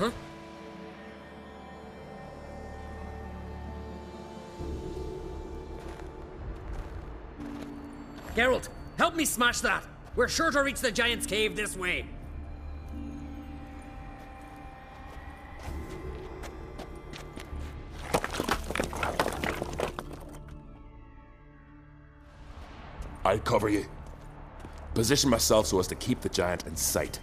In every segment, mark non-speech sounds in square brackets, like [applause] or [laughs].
Uh-huh. Geralt, help me smash that! We're sure to reach the Giant's Cave this way. I'll cover you. Position myself so as to keep the giant in sight.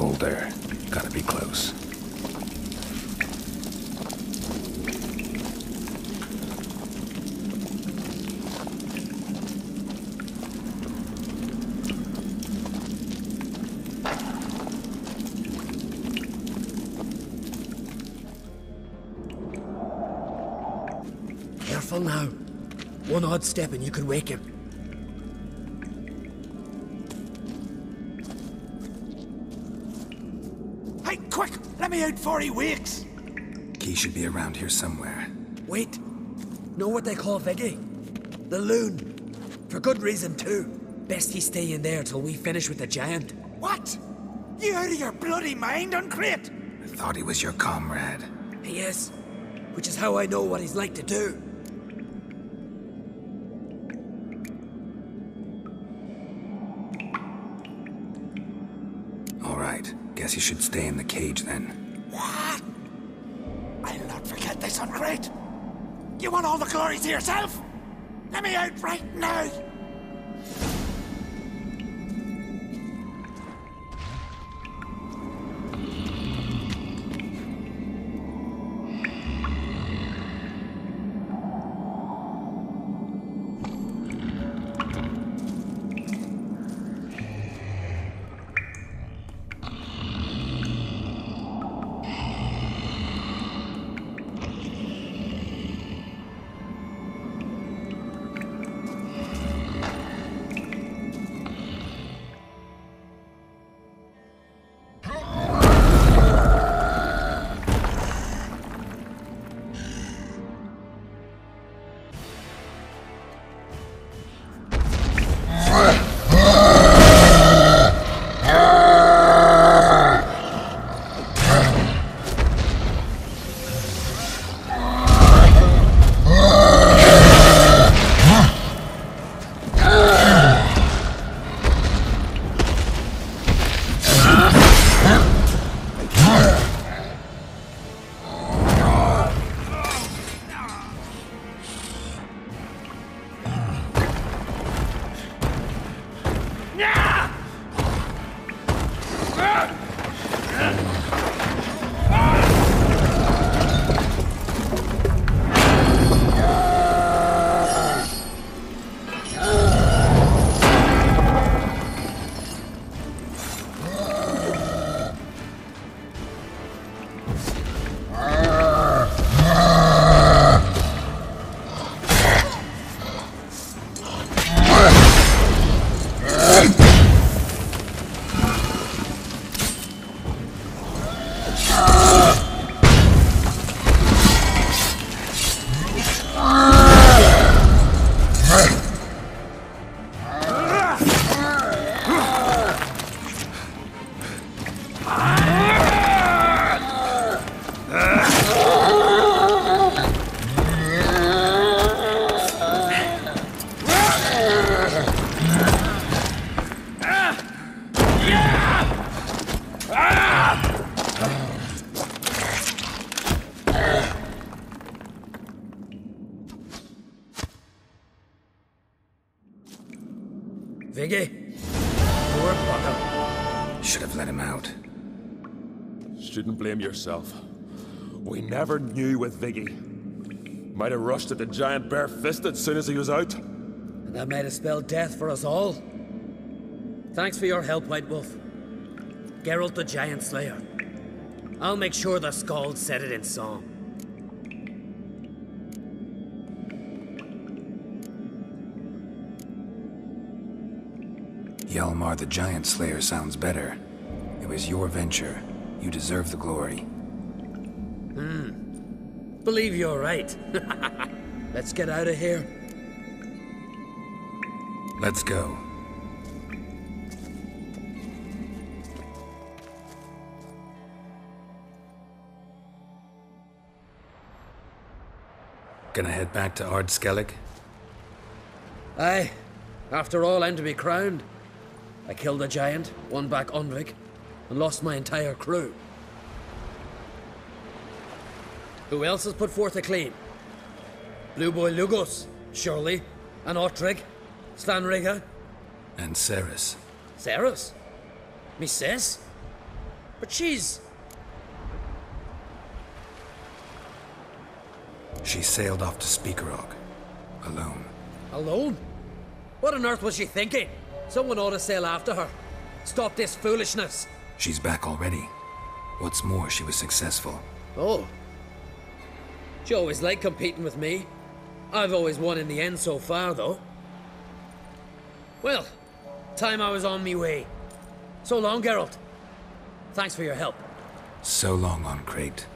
Getting colder. Gotta be close. Careful now. One odd step and you could wake him. Quick! Me out before he wakes! Key should be around here somewhere. Wait. Know what they call Vigi? The loon. For good reason, too. Best he stay in there till we finish with the giant. What? You out of your bloody mind, an Craite? I thought he was your comrade. He is. Which is how I know what he's like to do. Guess he should stay in the cage then. What? I'll not forget this, an Craite. You want all the glory to yourself? Let me out right now! Vigi. Poor bucko. Should have let him out. Shouldn't blame yourself. We never knew with Vigi. Might have rushed at the giant bare-fisted as soon as he was out. And that might have spelled death for us all. Thanks for your help, White Wolf. Geralt the Giant Slayer. I'll make sure the Skald said it in song. Hjalmar the Giant Slayer sounds better. It was your venture. You deserve the glory. Hmm. Believe you're right. [laughs] Let's get out of here. Let's go. Gonna head back to Ard Skellig? Aye. After all, I'm to be crowned. I killed a giant, won back Undvik, and lost my entire crew. Who else has put forth a claim? Blue Boy Lugos, surely, and Ottrig, Svanrige, And Cerys. Cerys. Me sis? But she's. She sailed off to Spikeroog. Alone. alone? What on earth was she thinking? Someone ought to sail after her. Stop this foolishness. She's back already. What's more, she was successful. Oh. She always liked competing with me. I've always won in the end so far, though. Well, time I was on me way. So long, Geralt. Thanks for your help. So long an Craite.